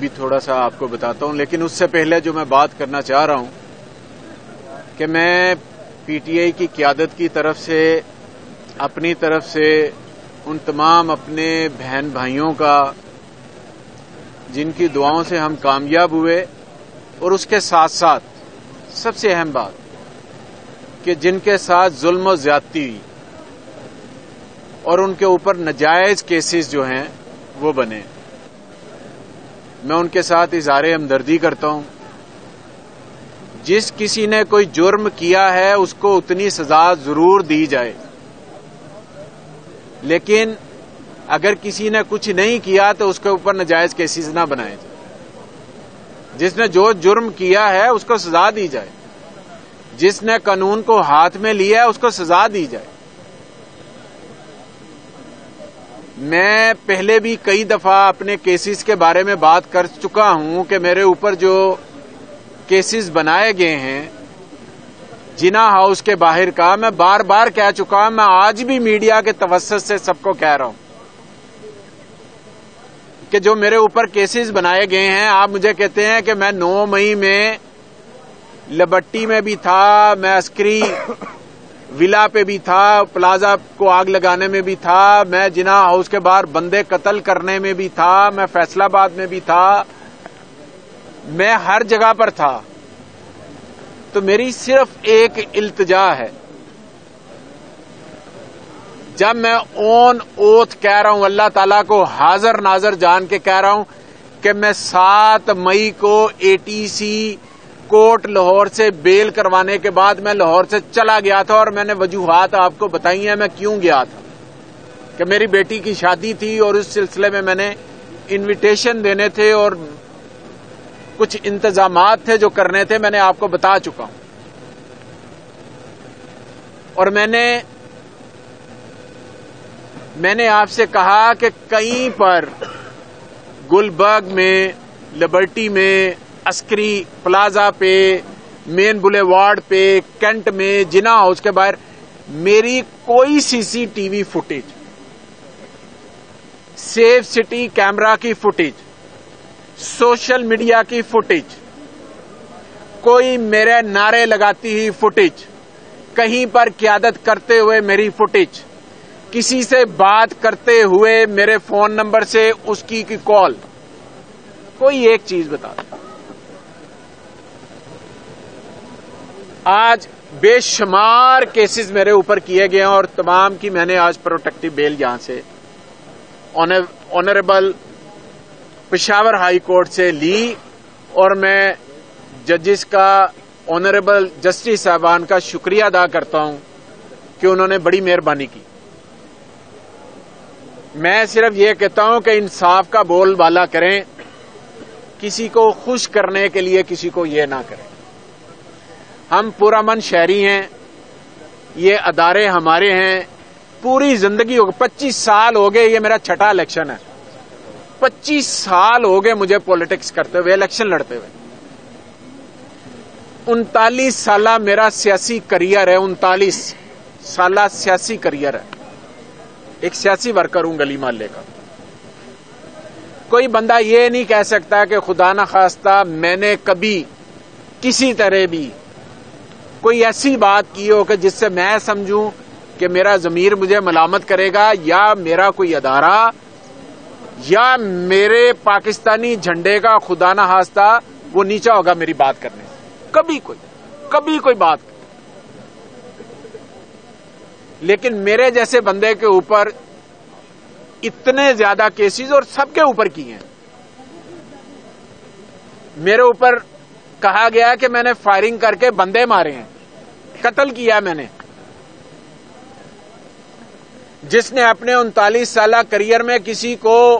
भी थोड़ा सा आपको बताता हूँ, लेकिन उससे पहले जो मैं बात करना चाह रहा हूँ कि मैं पीटीआई की क्यादत की तरफ़ से, अपनी तरफ़ से उन तमाम अपने बहन भाइयों का, जिनकी दुआओं से हम कामयाब हुए और उसके साथ साथ सबसे अहम बात कि जिनके साथ जुल्म और ज्यादती हुई और उनके ऊपर नजायज केसेस जो हैं वो बने। मैं उनके साथ इजहार हमदर्दी करता हूँ। जिस किसी ने कोई जुर्म किया है, उसको उतनी सजा ज़रूर दी जाए। लेकिन अगर किसी ने कुछ नहीं किया तो उसके ऊपर नजायज केसेस ना बनाए जाए? जिसने जो जुर्म किया है, उसको सजा दी जाए। जिसने कानून को हाथ में लिया है, उसको सजा दी जाए। मैं पहले भी कई दफ़ा अपने केसेस के बारे में बात कर चुका हूँ कि मेरे ऊपर जो केसेस बनाए गए हैं, जिना हाउस के बाहर का, मैं बार बार कह चुका हूँ, मैं आज भी मीडिया के तवस्त से सबको कह रहा हूँ कि जो मेरे ऊपर केसेस बनाए गए हैं, आप मुझे कहते हैं कि मैं 9 मई में, लबट्टी में भी था, मैं अस्करी विला पे भी था, प्लाजा को आग लगाने में भी था, मैं जिना हाउस के बाहर बंदे कत्ल करने में भी था, मैं फैसलाबाद में भी था, मैं हर जगह पर था। तो मेरी सिर्फ़ एक इल्तजा है। जब मैं ओन ओथ कह रहा हूँ, अल्लाह ताला को हाजिर नाजर जान के कह रहा हूँ कि मैं सात मई को एटीसी कोर्ट लाहौर से बेल करवाने के बाद मैं लाहौर से चला गया था और मैंने वजूहत आपको बताई है, मैं क्यों गया था? कि मेरी बेटी की शादी थी और उस सिलसिले में मैंने इनविटेशन देने थे और कुछ इंतज़ाम थे जो करने थे, मैंने आपको बता चुका हूँ। और मैंने मैंने आपसे कहा कि कहीं पर गुलबर्ग में लिबर्टी में अस्करी प्लाजा पे, मेन बुलेवार्ड पे, कैंट में, जिना हाउस के बाहर, मेरी कोई CCTV footage safe city camera की फुटेज सोशल मीडिया की फुटेज कोई मेरे नारे लगाती हुई फुटेज कहीं पर क्यादत करते हुए मेरी फुटेज किसी से बात करते हुए मेरे फ़ोन नंबर से उसकी की कॉल कोई एक चीज़ बता दो। आज बेशुमार केसेस मेरे ऊपर किए गए हैं और तमाम की मैंने आज प्रोटेक्टिव बेल यहाँ से ऑनरेबल पिशावर हाई कोर्ट से ली और मैं जजिस का ऑनरेबल जस्टिस साहबान का शुक्रिया अदा करता हूँ कि उन्होंने बड़ी मेहरबानी की। मैं सिर्फ़ ये कहता हूँ कि इंसाफ का बोलबाला करें, किसी को खुश करने के लिए किसी को ये ना करें। हम पूरा मन शहरी हैं, ये अदारे हमारे हैं, पूरी ज़िंदगी हो गई, पच्चीस साल हो गए, ये मेरा छठा इलेक्शन है। पच्चीस साल हो गए मुझे पॉलिटिक्स करते हुए इलेक्शन लड़ते हुए। उनतालीस साल मेरा सियासी करियर है, उनतालीस साल सियासी करियर है। एक सियासी वर्कर हूँ गली मोहल्ले का। कोई बंदा ये नहीं कह सकता कि खुदा न खास्ता मैंने कभी किसी तरह भी कोई ऐसी बात की हो कि जिससे मैं समझूं कि मेरा जमीर मुझे मलामत करेगा, या मेरा कोई अदारा, या मेरे पाकिस्तानी झंडे का खुदा न हास्ता, वो नीचा होगा मेरी बात करने से। कभी कोई कभी कोई बात। लेकिन मेरे जैसे बंदे के ऊपर इतने ज़्यादा केसेस और सबके ऊपर किए हैं। मेरे ऊपर कहा गया कि मैंने फायरिंग करके बंदे मारे हैं। कत्ल किया मैंने। जिसने अपने उनतालीस साल करियर में किसी को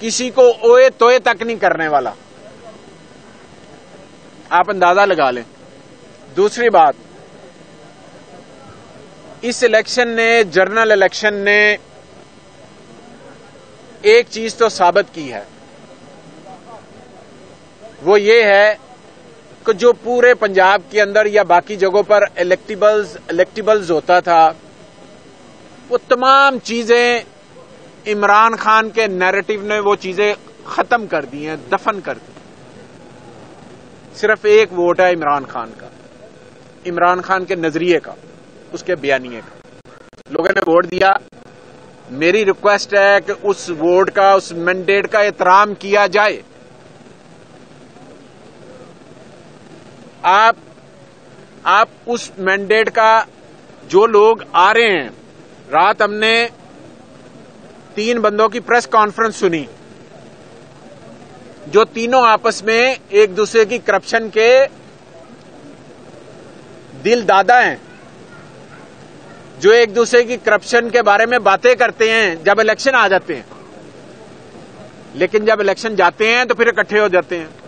किसी को ओए तोए तक नहीं करने वाला। आप अंदाज़ा लगा लें। दूसरी बात, इस इलेक्शन ने, जर्नल इलेक्शन ने एक चीज़ तो साबित की है। वो ये है जो पूरे पंजाब के अंदर या बाकी जगहों पर इलेक्टिबल्स इलेक्टिबल्स होता था, वो तमाम चीज़ें इमरान खान के नैरेटिव ने वो चीज़ें खत्म कर दिए दफन कर दी सिर्फ़ एक वोट है इमरान खान का, इमरान खान के नज़रिए का, उसके बयानिए का। लोगों ने वोट दिया, मेरी रिक्वेस्ट है कि उस वोट का, उस मैंडेट का एहतराम किया जाए। आप आप उस मैंडेट का जो लोग आ रहे हैं, रात हमने तीन बंदों की प्रेस कॉन्फ्रेंस सुनी, जो तीनों आपस में एक दूसरे की करप्शन के दिल दादा हैं, जो एक दूसरे की करप्शन के बारे में बातें करते हैं, जब इलेक्शन आ जाते हैं। लेकिन जब इलेक्शन जाते हैं तो फिर इकट्ठे हो जाते हैं।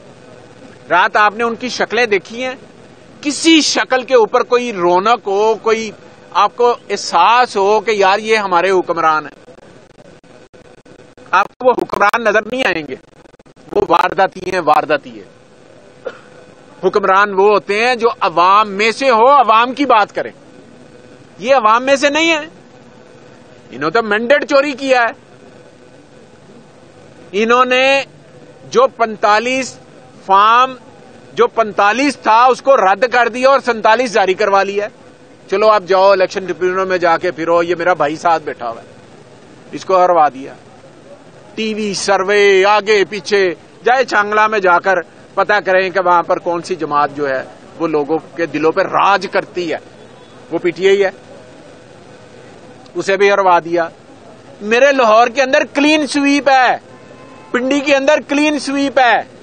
रात आपने उनकी शक्लें देखी हैं? किसी शक्ल के ऊपर कोई रौनक हो, कोई आपको एहसास हो कि यार ये हमारे हुक्मरान है। आपको वो हुक्मरान नज़र नहीं आएँगे। वो वारदाती है वारदाती है। हुक्मरान वो होते हैं जो अवाम में से हो, अवाम की बात करें। ये अवाम में से नहीं है। इन्होंने तो मैंडेट चोरी किया है। इन्होंने जो 45 फार्म जो 45 था, उसको रद्द कर दिया और सैतालीस जारी करवा लिया। चलो आप जाओ इलेक्शन ट्रिब्यूनल में जाके फिरो, ये मेरा भाई साथ बैठा हुआ है। इसको हरवा दिया। टीवी सर्वे आगे, पीछे, जाए चांगला में जाकर पता करें कि वहाँ पर कौन सी जमात जो है, वो लोगों के दिलों पर राज करती है। वो पीटीआई है। उसे भी हरवा दिया। मेरे लाहौर के अंदर क्लीन स्वीप है। पिंडी के अंदर क्लीन स्वीप है।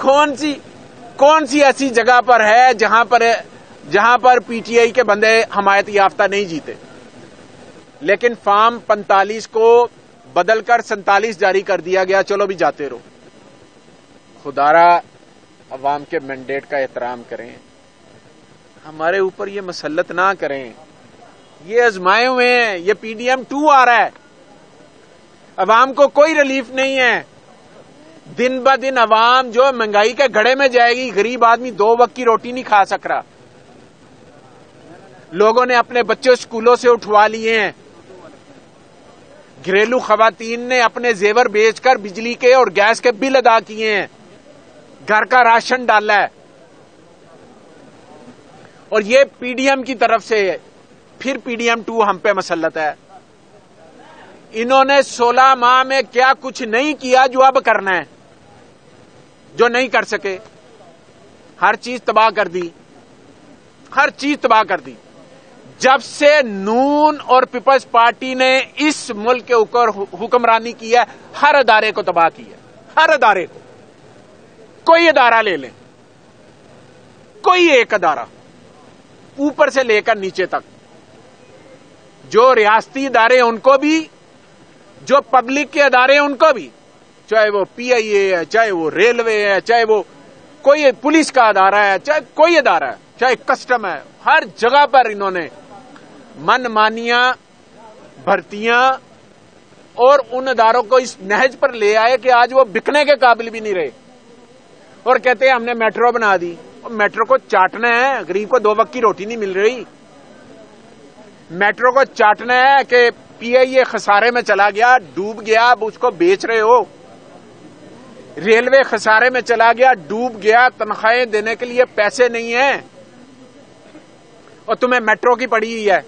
कौन सी कौन सी ऐसी जगह पर है जहाँ पर जहाँ पर पीटीआई के बंदे हमायत याफ्ता नहीं जीते? लेकिन फार्म 45 को बदलकर सैतालीस जारी कर दिया गया, चलो भी जाते रहो। खुदारा अवाम के मैंडेट का एहतराम करें। हमारे ऊपर ये मसलत ना करें। ये आजमाए हुए हैं, ये पीडीएम टू आ रहा है। अवाम को कोई रिलीफ नहीं है। दिन ब दिन अवाम जो महँगाई के घड़े में जाएगी, गरीब आदमी दो वक्त की रोटी नहीं खा सक रहा। लोगों ने अपने बच्चे स्कूलों से उठवा लिए हैं। घरेलू खवतान ने अपने जेवर बेचकर बिजली के और गैस के बिल अदा किए हैं। घर का राशन डाला है। और ये पीडीएम की तरफ़ से फिर पीडीएम टू हम पे मसलत है। इन्होंने 16 माह में क्या कुछ नहीं किया जो अब करना है? जो नहीं कर सके। हर चीज़ तबाह कर दी। हर चीज़ तबाह कर दी। जब से नून और पीपल्स पार्टी ने इस मुल्क के ऊपर हुक्मरानी की है, हर अदारे को तबाह किया हर अदारे को। कोई अदारा ले लें। कोई एक अदारा। ऊपर से लेकर नीचे तक। जो रियासती इदारे उनको भी, जो पब्लिक के अदारे उनको भी। चाहे वो पीआईए है, चाहे वो रेलवे है, चाहे वो कोई पुलिस का अदारा है, चाहे कोई अदारा है, चाहे कस्टम है, हर जगह पर इन्होंने मनमानियाँ, भर्तियाँ और उन अदारों को इस नहज पर ले आए कि आज वो बिकने के काबिल भी नहीं रहे। और कहते हैं, हमने मेट्रो बना दी। और मेट्रो को चाटना है, गरीब को दो वक्त की रोटी नहीं मिल रही। मेट्रो को चाटना है कि पीआईए खसारे में चला गया, डूब गया, अब उसको बेच रहे हो। रेलवे खसारे में चला गया, डूब गया, तनख्वाहें देने के लिए पैसे नहीं है। और तुम्हें मेट्रो की पड़ी हुई है।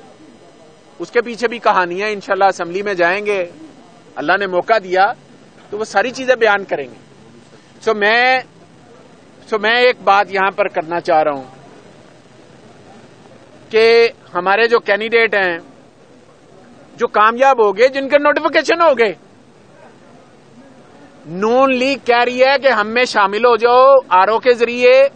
उसके पीछे भी कहानियाँ इंशाल्लाह असेंबली में जाएँगे। अल्लाह ने मौका दिया तो वो सारी चीज़ें बयान करेंगे। सो मैं सो मैं एक बात यहाँ पर करना चाह रहा हूँ कि हमारे जो कैंडिडेट हैं, जो कामयाब हो गए, जिनके नोटिफिकेशन हो गए नून लीग कह रही है कि हम में शामिल हो जाओ, आरओ के ज़रिए।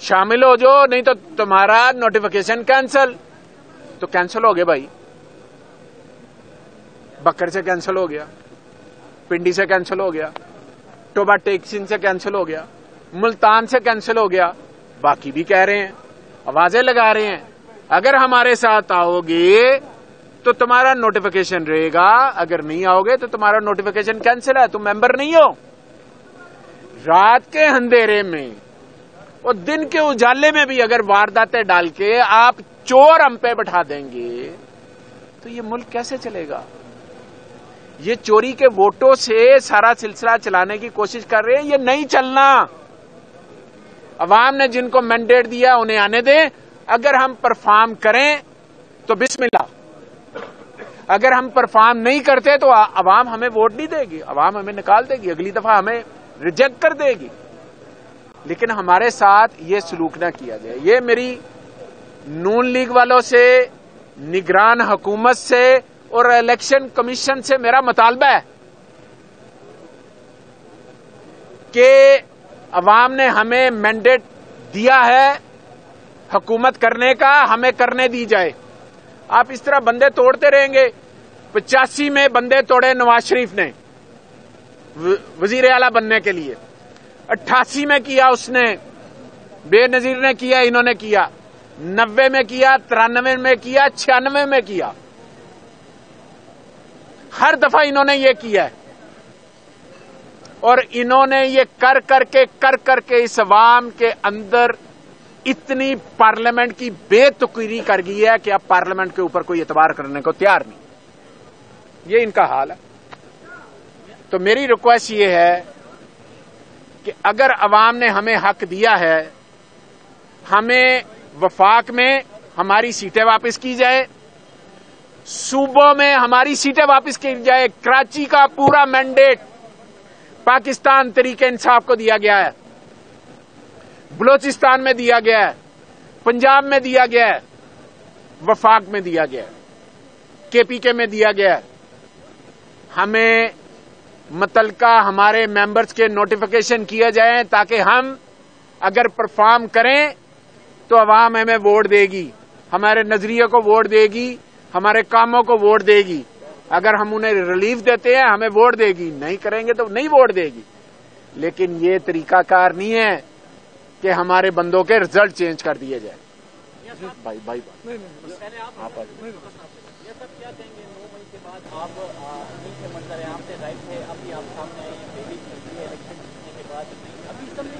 शामिल हो जाओ, नहीं तो तुम्हारा नोटिफिकेशन कैंसिल तो कैंसिल हो गया भाई। बकर से कैंसिल हो गया। पिंडी से कैंसिल हो गया। टोबा टेक्सिन से कैंसिल हो गया। मुल्तान से कैंसिल हो गया। बाकी भी कह रहे हैं, आवाज़ें लगा रहे हैं। अगर हमारे साथ आओगे तो तुम्हारा नोटिफिकेशन रहेगा। अगर नहीं आओगे तो तुम्हारा नोटिफिकेशन कैंसिल है। तुम मेंबर नहीं हो। रात के अंधेरे में और दिन के उजाले में भी अगर वारदातें डाल के आप चोर हम पे बैठा देंगे तो ये मुल्क कैसे चलेगा? ये चोरी के वोटों से सारा सिलसिला चलाने की कोशिश कर रहे हैं। ये नहीं चलना। अवाम ने जिनको मैंडेट दिया, उन्हें आने दें। अगर हम परफॉर्म करें तो बिस्मिल्लाह। अगर हम परफॉर्म नहीं करते तो अवाम हमें वोट नहीं देगी। अवाम हमें निकाल देगी। अगली दफ़ा हमें रिजेक्ट कर देगी। लेकिन हमारे साथ ये सलूक ना किया जाए। ये मेरी नून लीग वालों से, निगरान हुकूमत से और इलेक्शन कमीशन से मेरा मुतालबा है कि अवाम ने हमें मैंडेट दिया है हुकूमत करने का, हमें करने दी जाए। आप इस तरह बंदे तोड़ते रहेंगे। पचासी में बंदे तोड़े नवाज़ शरीफ ने वज़ीर आला बनने के लिए। अट्ठासी में किया उसने, बेनजीर ने किया, इन्होंने किया। नब्बे में किया, तिरानवे में किया, छियानवे में किया। हर दफ़ा इन्होंने ये किया और इन्होंने ये कर करके कर करके इस अवाम के अंदर इतनी पार्लियामेंट की बेतुकीरी कर गई है कि अब पार्लियामेंट के ऊपर कोई एतबार करने को तैयार नहीं। ये इनका हाल है। तो मेरी रिक्वेस्ट ये है कि अगर अवाम ने हमें हक दिया है, हमें वफाक में हमारी सीटें वापस की जाए, सूबों में हमारी सीटें वापस की जाए, कराची का पूरा मैंडेट पाकिस्तान तरीके इंसाफ को दिया गया है। बलोचिस्तान में दिया गया है, पंजाब में दिया गया है, वफाक में दिया गया है, केपीके में दिया गया है। हमें मतलका हमारे मेंबर्स के नोटिफिकेशन किए जाए ताकि हम अगर परफॉर्म करें तो अवाम हमें वोट देगी। हमारे नज़रिए को वोट देगी हमारे कामों को वोट देगी। अगर हम उन्हें रिलीफ देते हैं हमें वोट देगी। नहीं करेंगे तो नहीं वोट देगी। लेकिन ये तरीकाकार नहीं है कि हमारे बंदों के रिज़ल्ट चेंज कर दिए जाए। भाई भाई क्या बाद आप नीचे मंजर आम से राइट थे अभी आप सामने आए बेबी चलती इलेक्शन जीतने के बाद अभी इस समय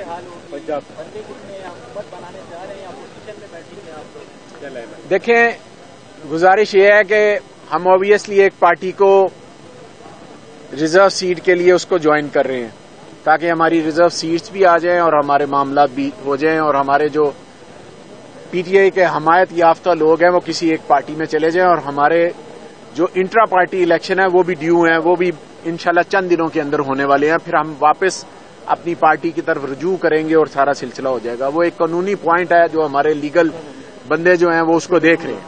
की क्या सूरत हाल होगी बंदे कितने हुकूमत बनाने जा रहे हैं अपोजिशन में बैठेंगे आप देखें गुजारिश ये है कि हम ऑब्वियसली एक पार्टी को रिज़र्व सीट के लिए उसको ज्वाइन कर रहे हैं ताकि हमारी रिज़र्व सीट्स भी आ जाएँ और हमारे मामला भी हो जाएँ और हमारे जो पीटीआई के हमायत याफ्ता लोग हैं वो किसी एक पार्टी में चले जाएँ और हमारे जो इंट्रा पार्टी इलेक्शन है वो भी ड्यू हैं वो भी इंशाल्लाह चंद दिनों के अंदर होने वाले हैं। फिर हम वापस अपनी पार्टी की तरफ़ रजू करेंगे और सारा सिलसिला हो जाएगा। वो एक कानूनी पॉइंट है जो हमारे लीगल बंदे जो हैं वो उसको देख रहे हैं।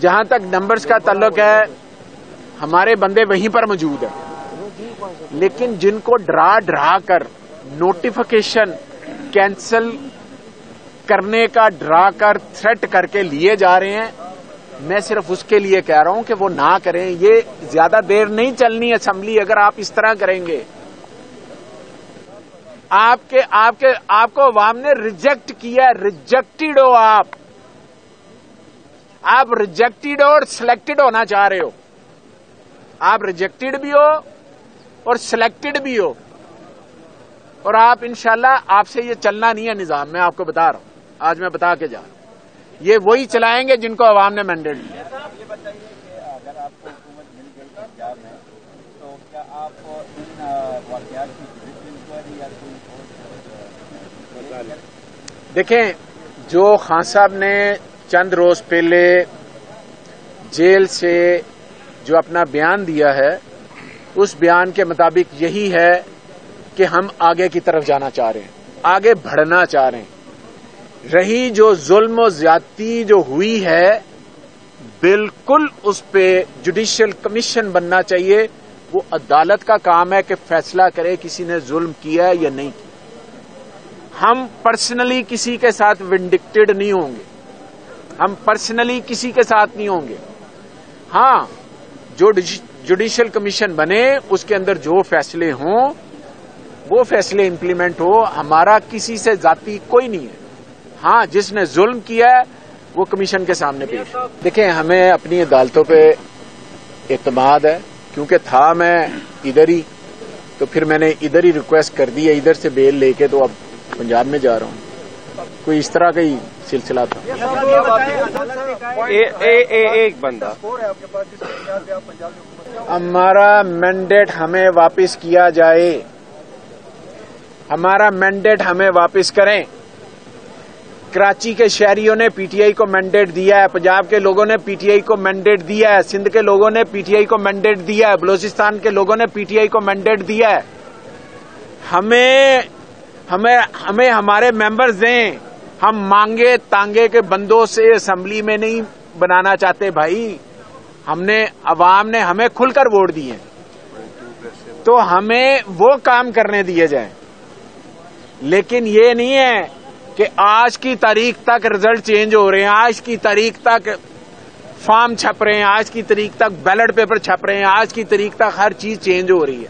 जहाँ तक नंबर्स का तल्लक है, हमारे बंदे वहीं पर मौजूद है। लेकिन जिनको डरा डरा कर नोटिफिकेशन कैंसल करने का डरा कर थ्रेट करके लिए जा रहे हैं, मैं सिर्फ़ उसके लिए कह रहा हूँ कि वो ना करें। ये ज़्यादा देर नहीं चलनी असेंबली अगर आप इस तरह करेंगे आपके आपके, आपको अवाम ने रिजेक्ट किया रिजेक्टेड हो आप। आप रिजेक्टेड और सिलेक्टेड होना चाह रहे हो। आप रिजेक्टेड भी हो और सिलेक्टेड भी हो। और आप इंशाल्लाह आपसे ये चलना नहीं है निज़ाम, मैं आपको बता रहा हूँ। आज मैं बता के जा रहा हूँ। ये वही चलाएँगे जिनको अवाम ने मैंडेट दिया में तो क्या आप इन वाकयात की देखें, जो खान साहब ने चंद रोज पहले जेल से जो अपना बयान दिया है, उस बयान के मुताबिक यही है कि हम आगे की तरफ़ जाना चाह रहे हैं, आगे बढ़ना चाह रहे हैं। रही जो जुल्म ज्यादती जो हुई है, बिल्कुल उस पर जुडिशियल कमीशन बनना चाहिए वो अदालत का काम है कि फैसला करे किसी ने जुल्म किया है या नहीं। किया हम पर्सनली किसी के साथ विंडिक्टेड नहीं होंगे। हम पर्सनली किसी के साथ नहीं होंगे। हाँ जो जुडिशियल कमीशन बने उसके अंदर जो फैसले हों वो फैसले इंप्लीमेंट हो हमारा किसी से जाति कोई नहीं है। हाँ जिसने जुल्म किया है वो कमीशन के सामने पेश देखें हमें अपनी अदालतों पे एतमाद है। क्योंकि था मैं इधर ही तो फिर मैंने इधर ही रिक्वेस्ट कर दी है इधर से बेल लेके तो अब पंजाब में जा रहा हूँ। कोई इस तरह का ही सिलसिला था। ए, ए, ए, एक बंदा। हमारा मैंडेट हमें वापस किया जाए। हमारा मैंडेट हमें वापस करें। कराची के शहरियों ने पीटीआई को मैंडेट दिया है, पंजाब के लोगों ने पीटीआई को मैंडेट दिया है, सिंध के लोगों ने पीटीआई को मैंडेट दिया है, बलूचिस्तान के लोगों ने पीटीआई को मैंडेट दिया है। हमें हमें हमें हमारे मेंबर्स दें हम मांगे तांगे के बंदों से असेंबली में नहीं बनाना चाहते भाई। हमने अवाम ने हमें खुलकर वोट दिए। तो हमें वो काम करने दिए जाए। लेकिन ये नहीं है कि आज की तारीख तक रिज़ल्ट चेंज हो रहे हैं, आज की तारीख तक फॉर्म छप रहे हैं, आज की तारीख तक बैलेट पेपर छप रहे हैं, आज की तारीख तक हर चीज़ चेंज हो रही है।